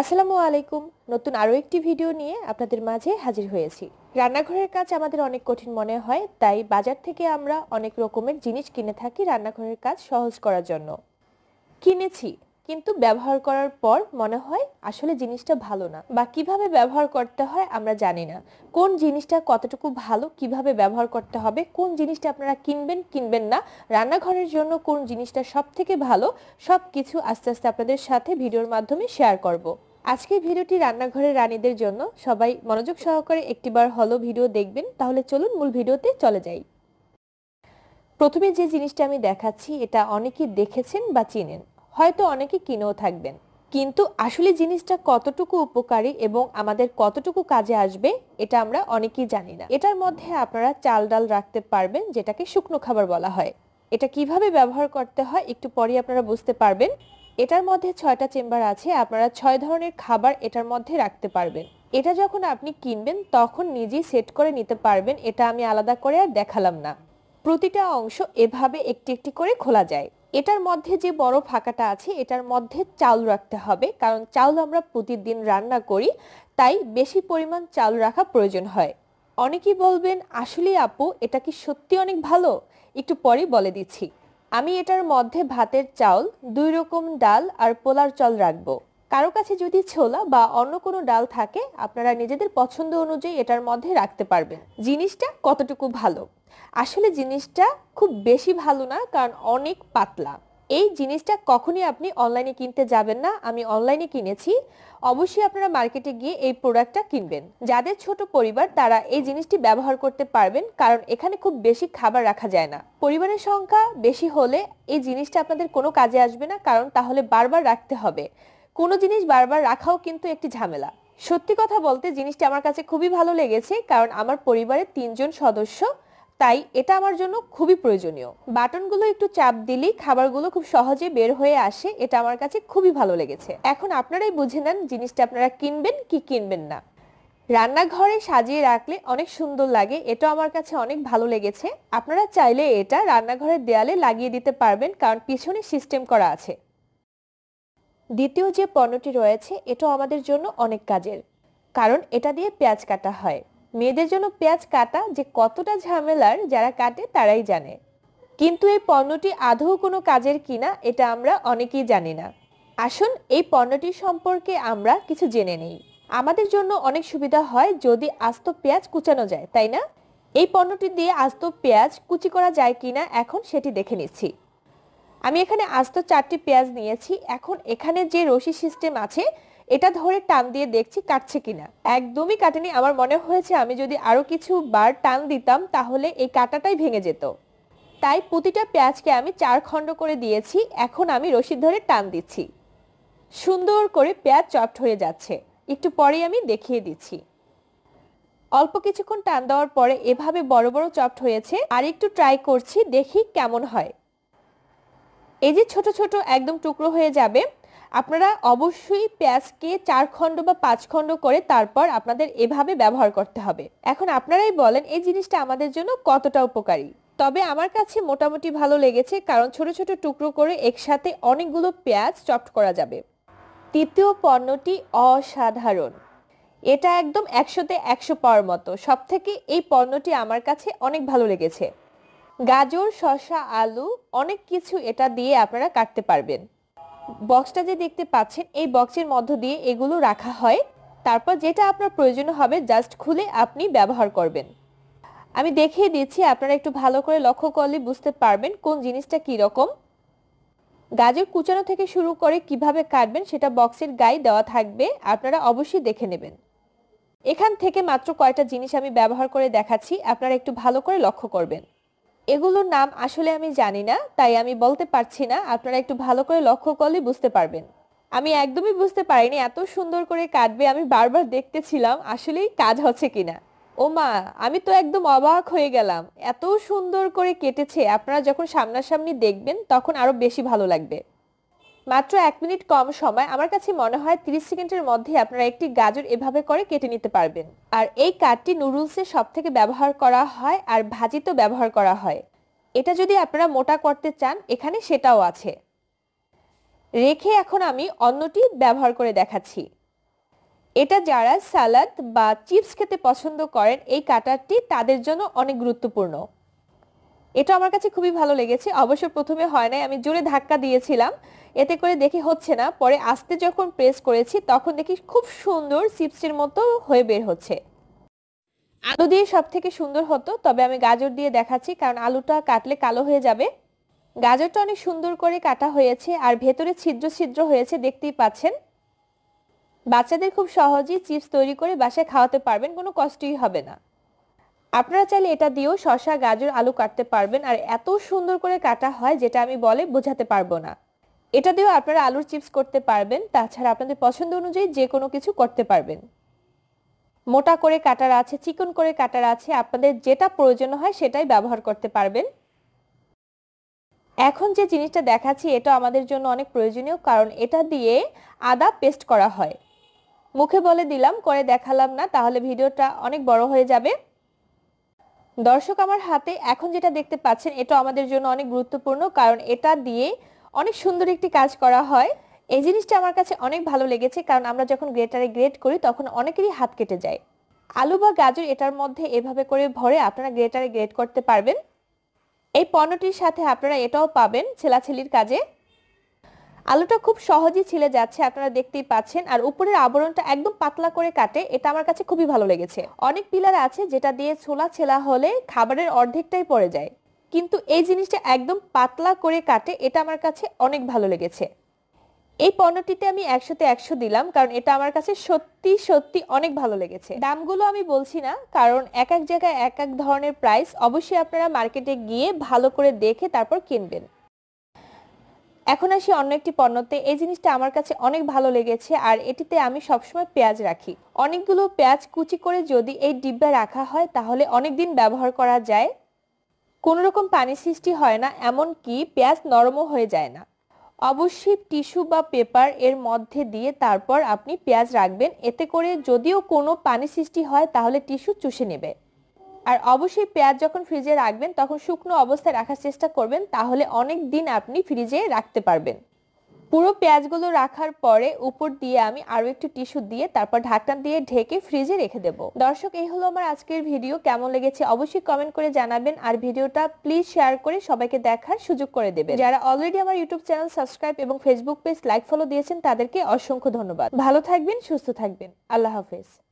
আসসালামু আলাইকুম। নতুন আরও একটি ভিডিও নিয়ে আপনাদের মাঝে হাজির হয়েছি। রান্নাঘরের কাজ আমাদের অনেক কঠিন মনে হয়, তাই বাজার থেকে আমরা অনেক রকমের জিনিস কিনে থাকি রান্নাঘরের কাজ সহজ করার জন্য। কিনেছি। কিন্তু ব্যবহার করার পর মনে হয় আসলে জিনিসটা ভালো না। বা কীভাবে ব্যবহার করতে হয় আমরা জানি না। কোন জিনিসটা কতটুকু ভালো, কীভাবে ব্যবহার করতে হবে, কোন জিনিসটা আপনারা কিনবেন কিনবেন না, রান্নাঘরের জন্য কোন জিনিসটা সব থেকে ভালো সব কিছু আস্তে আস্তে আপনাদের সাথে ভিডিওর মাধ্যমে শেয়ার করব। আজকের ভিডিওটি রান্নাঘরের রানীদের জন্য। সবাই মনোযোগ সহকারে একটিবার হলো ভিডিও দেখবেন, তাহলে চলুন মূল ভিডিওতে চলে যাই। প্রথমে যে জিনিসটা আমি দেখাচ্ছি, এটা অনেকেই দেখেছেন বা চিনেন। হয়তো অনেকে কিনেও থাকবেন। কিন্তু আসলে জিনিসটা কতটুকু উপকারী এবং আমাদের কতটুকু কাজে আসবে, এটা আমরা অনেকেই জানি না। এটার মধ্যে আপনারা চাল ডাল রাখতে পারবেন, যেটাকে শুকনো খাবার বলা হয়। এটা কীভাবে ব্যবহার করতে হয়, একটু পরে আপনারা বুঝতে পারবেন। এটার মধ্যে ছয়টা চেম্বার আছে, আপনারা ছয় ধরনের খাবার এটার মধ্যে রাখতে পারবেন। এটা যখন আপনি কিনবেন, তখন নিজেই সেট করে নিতে পারবেন, এটা আমি আলাদা করে আর দেখালাম না। প্রতিটা অংশ এভাবে একটি একটি করে খোলা যায়। এটার মধ্যে যে বড় ফাঁকাটা আছে, এটার মধ্যে চাল রাখতে হবে। কারণ চাউল আমরা প্রতিদিন রান্না করি, তাই বেশি পরিমাণ চাল রাখা প্রয়োজন হয়। অনেকেই বলবেন, আসলে আপু, এটা কি সত্যি অনেক ভালো? একটু পরে বলে দিচ্ছি। আমি এটার মধ্যে ভাতের চাউল দুই রকম ডাল আর পোলার চাল রাখব। কারও কাছে যদি ছোলা বা অন্য কোনো ডাল থাকে, আপনারা নিজেদের পছন্দ অনুযায়ী এটার মধ্যে রাখতে পারবেন। জিনিসটা কতটুকু ভালো? আসলে জিনিসটা খুব বেশি ভালো না, কারণ অনেক পাতলা। এই জিনিসটা কখনই আপনি অনলাইনে কিনতে যাবেন না, আমি অনলাইনে কিনেছি। অবশ্যই আপনারা মার্কেটে গিয়ে এই প্রোডাক্টটা কিনবেন। যাদের ছোট পরিবার, তারা এই জিনিসটি ব্যবহার করতে পারবেন, কারণ এখানে খুব বেশি খাবার রাখা যায় না। পরিবারের সংখ্যা বেশি হলে এই জিনিসটা আপনাদের কোনো কাজে আসবে না, কারণ তাহলে বারবার রাখতে হবে। কোনো জিনিস বারবার রাখাও কিন্তু একটি ঝামেলা। সত্যি কথা বলতে জিনিসটি আমার কাছে খুবই ভালো লেগেছে, কারণ আমার পরিবারের তিনজন সদস্য, তাই এটা আমার জন্য খুবই প্রয়োজনীয়। বাটনগুলো একটু চাপ দিলেই খাবারগুলো খুব সহজে বের হয়ে আসে, এটা আমার কাছে খুবই ভালো লেগেছে। এখন আপনারাই বুঝে নেন জিনিসটা আপনারা কিনবেন কি কিনবেন না। রান্নাঘরে সাজিয়ে রাখলে অনেক সুন্দর লাগে এটা আমার কাছে অনেক ভালো লেগেছে। আপনারা চাইলে এটা রান্নাঘরের দেয়ালে লাগিয়ে দিতে পারবেন, কারণ পিছনে সিস্টেম করা আছে। দ্বিতীয় যে পণ্যটি রয়েছে, এটাও আমাদের জন্য অনেক কাজের। কারণ এটা দিয়ে পেঁয়াজ কাটা হয়। মেয়েদের জন্য পেঁয়াজ কাটা যে কতটা ঝামেলার যারা কাটে, তারাই জানে। কিন্তু এই পণ্যটি আদৌ কোনো কাজের কিনা, এটা আমরা অনেকেই জানি না। আসুন, এই পণ্যটি সম্পর্কে আমরা কিছু জেনে নেই। আমাদের জন্য অনেক সুবিধা হয় যদি আস্ত পেঁয়াজ কুচানো যায়, তাই না? এই পণ্যটি দিয়ে আস্ত পেঁয়াজ কুচি করা যায় কিনা, এখন সেটি দেখে নিচ্ছি। আমি এখানে আস্ত চারটি পেঁয়াজ নিয়েছি। এখন এখানে যে রশি সিস্টেম আছে, এটা ধরে টান দিয়ে দেখছি কাটছে কিনা। একদমই কাটেনি। আমার মনে হয়েছে আমি যদি আরও কিছু বার টান দিতাম, তাহলে এই কাটাটাই ভেঙে যেত। তাই প্রতিটা পেঁয়াজকে আমি চার খণ্ড করে দিয়েছি। এখন আমি রশি ধরে টান দিচ্ছি। সুন্দর করে পেঁয়াজ চপট হয়ে যাচ্ছে। একটু পরেই আমি দেখিয়ে দিচ্ছি। অল্প কিছুক্ষণ টান দেওয়ার পরে এভাবে বড় বড় চপট হয়েছে। আর একটু ট্রাই করছি, দেখি কেমন হয়। এই যে ছোট ছোট একদম টুকরো হয়ে যাবে, আপনারা অবশ্যই পেঁয়াজকে চার খণ্ড বা পাঁচ খণ্ড করে তারপর আপনাদের এভাবে ব্যবহার করতে হবে। এখন আপনারাই বলেন এই জিনিসটা আমাদের জন্য কতটা উপকারী। তবে আমার কাছে মোটামুটি ভালো লেগেছে, কারণ ছোট ছোট টুকরো করে একসাথে অনেকগুলো পেঁয়াজ চপট করা যাবে। তৃতীয় পণ্যটি অসাধারণ। এটা একদম একশোতে একশো পাওয়ার মতো। সব থেকে এই পণ্যটি আমার কাছে অনেক ভালো লেগেছে। গাজর, শসা, আলু, অনেক কিছু এটা দিয়ে আপনারা কাটতে পারবেন। বক্সটা যে দেখতে পাচ্ছেন, এই বক্সের মধ্য দিয়ে এগুলো রাখা হয়। তারপর যেটা আপনার প্রয়োজন হবে, জাস্ট খুলে আপনি ব্যবহার করবেন। আমি দেখিয়ে দিচ্ছি, আপনারা একটু ভালো করে লক্ষ্য করলে বুঝতে পারবেন কোন জিনিসটা কি রকম। গাজর কুচানো থেকে শুরু করে কীভাবে কাটবেন, সেটা বক্সের গায়ে দেওয়া থাকবে, আপনারা অবশ্যই দেখে নেবেন। এখান থেকে মাত্র কয়টা জিনিস আমি ব্যবহার করে দেখাচ্ছি, আপনারা একটু ভালো করে লক্ষ্য করবেন। এগুলোর নাম আসলে আমি জানি না, তাই আমি বলতে পারছি না। আপনারা একটু ভালো করে লক্ষ্য করলে বুঝতে পারবেন। আমি একদমই বুঝতে পারিনি এত সুন্দর করে কাটবে, আমি বারবার দেখতেছিলাম আসলেই কাজ হচ্ছে কিনা। ও মা, আমি তো একদম অবাক হয়ে গেলাম। এত সুন্দর করে কেটেছে, আপনারা যখন সামনাসামনি দেখবেন তখন আরও বেশি ভালো লাগবে। মাত্র এক মিনিট কম সময় আমার কাছে মনে হয় 30 সেকেন্ডের মধ্যে আপনারা একটি গাজর এভাবে করে কেটে নিতে পারবেন। আর এই কাঠটি নুডলসে সব থেকে ব্যবহার করা হয় আর ভাজিতেও ব্যবহার করা হয়। এটা যদি আপনারা মোটা করতে চান, এখানে সেটাও আছে। রেখে এখন আমি অন্যটি ব্যবহার করে দেখাচ্ছি। এটা যারা সালাদ বা চিপস খেতে পছন্দ করেন, এই কাটারটি তাদের জন্য অনেক গুরুত্বপূর্ণ। এটা আমার কাছে খুবই ভালো লেগেছে। অবশ্য প্রথমে হয় নাই, আমি জোরে ধাক্কা দিয়েছিলাম। এতে করে দেখি হচ্ছে না, পরে আস্তে যখন প্রেস করেছি, তখন দেখি খুব সুন্দর চিপসের মতো হয়ে বের হচ্ছে। আলু দিয়ে সব থেকে সুন্দর হতো, তবে আমি গাজর দিয়ে দেখাচ্ছি, কারণ আলুটা কাটলে কালো হয়ে যাবে। গাজরটা অনেক সুন্দর করে কাটা হয়েছে, আর ভেতরে ছিদ্র ছিদ্র হয়েছে, দেখতেই পাচ্ছেন। বাচ্চাদের খুব সহজেই চিপস তৈরি করে বাসায় খাওয়াতে পারবেন, কোনো কষ্টই হবে না। আপনারা চাইলে এটা দিয়েও শশা গাজর, আলু কাটতে পারবেন। আর এত সুন্দর করে কাটা হয় যেটা আমি বলে বোঝাতে পারব না। এটা দিয়েও আপনারা আলুর চিপস করতে পারবেন। তাছাড়া আপনাদের পছন্দ অনুযায়ী যে কোনো কিছু করতে পারবেন। মোটা করে কাটার আছে, চিকন করে কাটার আছে, আপনাদের যেটা প্রয়োজন হয় সেটাই ব্যবহার করতে পারবেন। এখন যে জিনিসটা দেখাচ্ছি, এটা আমাদের জন্য অনেক প্রয়োজনীয়, কারণ এটা দিয়ে আদা পেস্ট করা হয়। মুখে বলে দিলাম, করে দেখালাম না, তাহলে ভিডিওটা অনেক বড় হয়ে যাবে। দর্শক আমার হাতে এখন যেটা দেখতে পাচ্ছেন এটা আমাদের জন্য অনেক গুরুত্বপূর্ণ, কারণ এটা দিয়ে অনেক সুন্দর একটি কাজ করা হয়। এই জিনিসটা আমার কাছে অনেক ভালো লেগেছে, কারণ আমরা যখন গ্রেটারে গ্রেট করি, তখন অনেকেরই হাত কেটে যায়। আলু বা গাজর এটার মধ্যে এভাবে করে ভরে আপনারা গ্রেটারে গ্রেট করতে পারবেন। এই পণ্যটির সাথে আপনারা এটাও পাবেন ছেলাছেলির কাজে। আলুটা খুব সহজেই ছিলে যাচ্ছে, আপনারা দেখতেই পাচ্ছেন। আর উপরের আবরণটা একদম পাতলা করে কাটে, এটা আমার কাছে খুবই ভালো লেগেছে। অনেক পিলার আছে যেটা দিয়ে ছোলা ছেলা হলে খাবারের অর্ধেকটাই পড়ে যায়। কিন্তু এই জিনিসটা একদম পাতলা করে কাটে, এটা আমার কাছে অনেক ভালো লেগেছে। এই পণ্যটিতে আমি একশোতে একশো দিলাম, কারণ এটা আমার কাছে সত্যি সত্যি অনেক ভালো লেগেছে। দামগুলো আমি বলছি না, কারণ এক এক জায়গায় এক এক ধরনের প্রাইস অবশ্যই আপনারা মার্কেটে গিয়ে ভালো করে দেখে তারপর কিনবেন। এখন আসি অন্য একটি পণ্যতে এই জিনিসটা আমার কাছে অনেক ভালো লেগেছে আর এটিতে আমি সবসময় পেঁয়াজ রাখি। অনেকগুলো পেঁয়াজ কুচি করে যদি এই ডিব্বা রাখা হয়, তাহলে অনেক দিন ব্যবহার করা যায়। কোনো রকম পানি সৃষ্টি হয় না এমন কি পেঁয়াজ নরমও হয়ে যায় না। অবশ্যই টিস্যু বা পেপার এর মধ্যে দিয়ে তারপর আপনি পেঁয়াজ রাখবেন। এতে করে যদিও কোনো পানি সৃষ্টি হয়, তাহলে টিস্যু চুষে নেবে। আর অবশ্যই পেঁয়াজ যখন ফ্রিজে রাখবেন, তখন শুকনো অবস্থায় রাখার চেষ্টা করবেন, তাহলে অনেক দিন আপনি ফ্রিজে রাখতে পারবেন। পুরো পেঁয়াজগুলো রাখার পরে উপর দিয়ে আমি আরও একটু টিস্যু দিয়ে, তারপর ঢাকনা দিয়ে ঢেকে ফ্রিজে রেখে দেব। দর্শক, এই হলো আমার আজকের ভিডিও। কেমন লেগেছে অবশ্যই কমেন্ট করে জানাবেন। আর ভিডিওটা প্লিজ শেয়ার করে সবাইকে দেখার সুযোগ করে দেবেন। যারা অলরেডি আমার ইউটিউব চ্যানেল সাবস্ক্রাইব এবং ফেসবুক পেজ লাইক ফলো দিয়েছেন, তাদেরকে অসংখ্য ধন্যবাদ। ভালো থাকবেন, সুস্থ থাকবেন। আল্লাহ হাফেজ।